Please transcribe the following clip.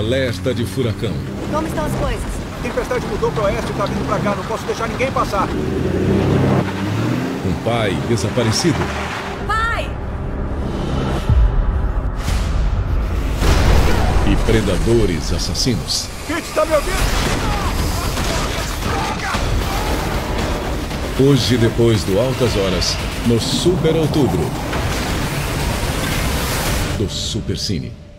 alerta de furacão. Como estão as coisas? A tempestade mudou para oeste e está vindo para cá. Não posso deixar ninguém passar. Um pai desaparecido. Pai! E predadores assassinos. Kit, está me ouvindo? Hoje, depois do Altas Horas, no Super Outubro. Do Super Cine.